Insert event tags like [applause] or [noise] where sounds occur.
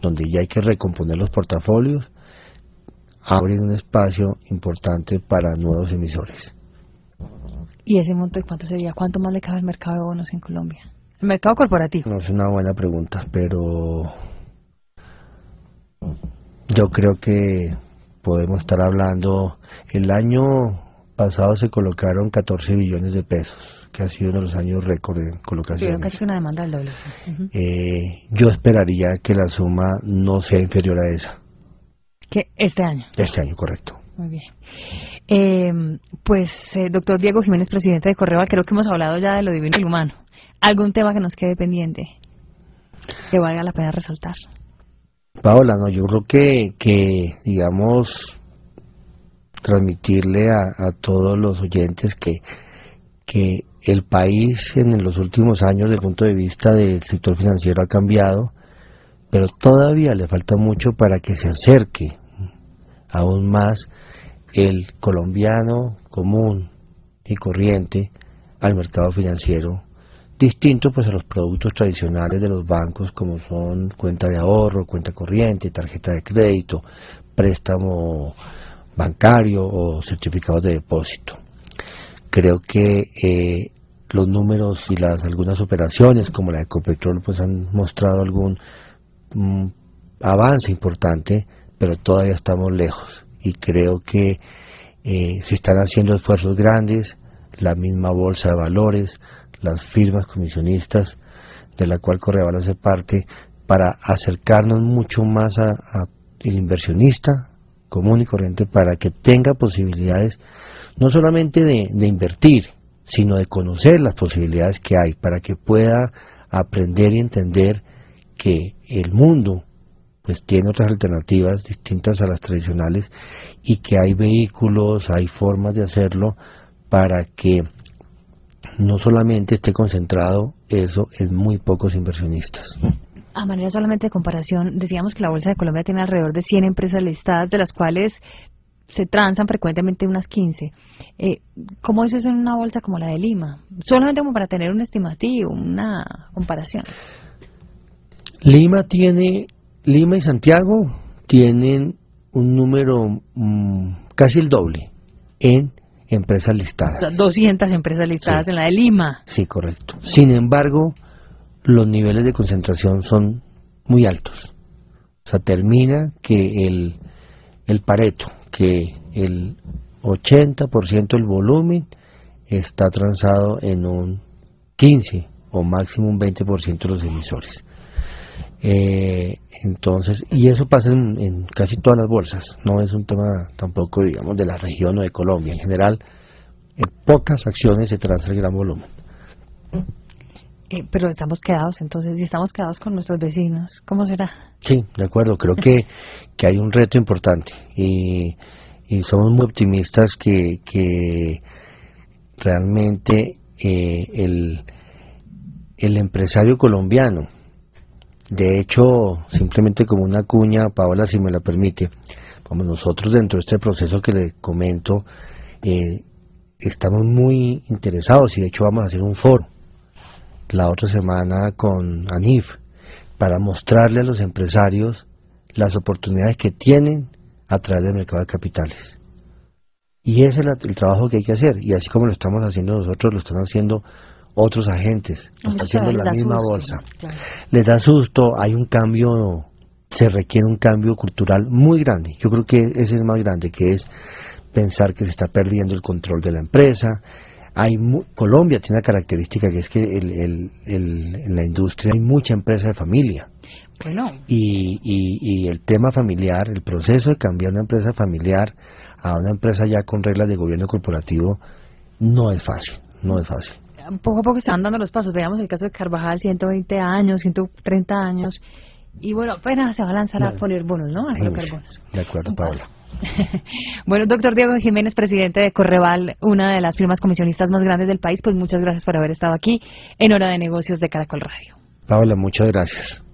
donde ya hay que recomponer los portafolios, abrir un espacio importante para nuevos emisores. ¿Y ese monto de cuánto sería? ¿Cuánto más le cabe al mercado de bonos en Colombia? El mercado corporativo. No es una buena pregunta, pero yo creo que podemos estar hablando, el año pasado se colocaron 14 billones de pesos, que ha sido uno de los años récord de colocación. casi una demanda del doble. eh, yo esperaría que la suma no sea inferior a esa. ¿Que este año? Este año, correcto. Muy bien. Eh, pues, eh, doctor Diego Jiménez, presidente de Correo, creo que hemos hablado ya de lo divino y lo humano. ¿Algún tema que nos quede pendiente que valga la pena resaltar? Paola, no, yo creo que, que digamos, transmitirle a, a todos los oyentes que, que el país en los últimos años, desde el punto de vista del sector financiero, ha cambiado, pero todavía le falta mucho para que se acerque aún más el colombiano común y corriente al mercado financiero distinto pues a los productos tradicionales de los bancos como son cuenta de ahorro, cuenta corriente, tarjeta de crédito, préstamo bancario o certificados de depósito. Creo que eh, los números y las algunas operaciones como la de Ecopetrol pues han mostrado algún mm, avance importante, pero todavía estamos lejos y creo que eh, se están haciendo esfuerzos grandes, la misma bolsa de valores, las firmas comisionistas de la cual Correval hace parte para acercarnos mucho más a, el inversionista común y corriente para que tenga posibilidades no solamente de, invertir, sino de conocer las posibilidades que hay para que pueda aprender y entender que el mundo pues tiene otras alternativas distintas a las tradicionales y que hay vehículos, hay formas de hacerlo para que no solamente esté concentrado eso en muy pocos inversionistas. A manera solamente de comparación, decíamos que la Bolsa de Colombia tiene alrededor de 100 empresas listadas, de las cuales se transan frecuentemente unas 15. Eh, ¿Cómo es eso en una bolsa como la de Lima? Solamente como para tener un estimativo, una comparación. Lima tiene, Lima y Santiago tienen un número mm, casi el doble en empresas listadas. 200 empresas listadas en la de Lima. Sí, correcto. Sin embargo, los niveles de concentración son muy altos. O sea, termina que el, el pareto, que el 80% del volumen está transado en un 15 o máximo un 20% de los emisores. Eh, entonces, y eso pasa en, casi todas las bolsas, no es un tema tampoco, digamos, de la región o de Colombia. En general, en pocas acciones se transa el gran volumen. Eh, pero estamos quedados, entonces, y estamos quedados con nuestros vecinos, ¿cómo será? Sí, de acuerdo, creo que, [laughs] que hay un reto importante y, y somos muy optimistas que, que realmente eh, el, el empresario colombiano, de hecho, simplemente como una cuña, Paola, si me la permite, como nosotros dentro de este proceso que le comento, eh, estamos muy interesados y de hecho vamos a hacer un foro la otra semana con ANIF para mostrarle a los empresarios las oportunidades que tienen a través del mercado de capitales. Y ese es el, trabajo que hay que hacer. Y así como lo estamos haciendo nosotros, lo están haciendo otros agentes, lo está haciendo la misma bolsa. Les da susto, hay un cambio, se requiere un cambio cultural muy grande. Yo creo que ese es el más grande, que es pensar que se está perdiendo el control de la empresa. Hay Colombia tiene una característica que es que el, en la industria hay mucha empresa de familia. Bueno. Y, y, y el tema familiar, el proceso de cambiar una empresa familiar a una empresa ya con reglas de gobierno corporativo no es fácil, no es fácil poco a poco se van dando los pasos. Veamos el caso de Carvajal, 120 años, 130 años. Y bueno, apenas se va a lanzar a poner bonos, ¿no? A colocar bonos. De acuerdo, Paula. [laughs] bueno, doctor Diego Jiménez, presidente de Correval, una de las firmas comisionistas más grandes del país, pues muchas gracias por haber estado aquí en Hora de Negocios de Caracol Radio. Paula, muchas gracias.